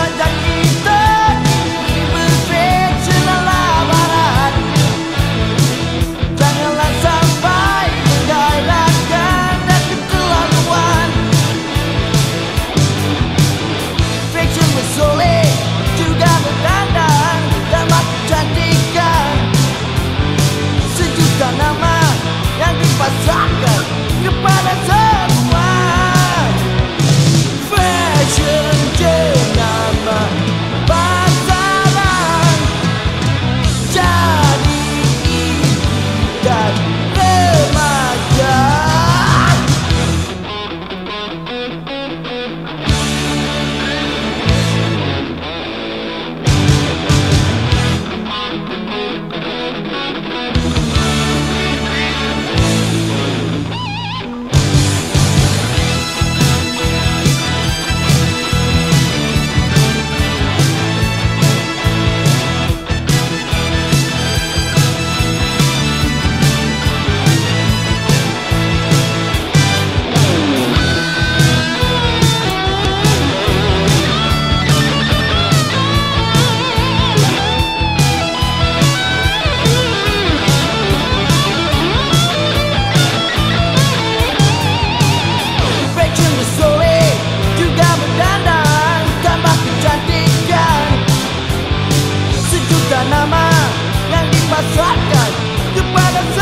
my shotgun You better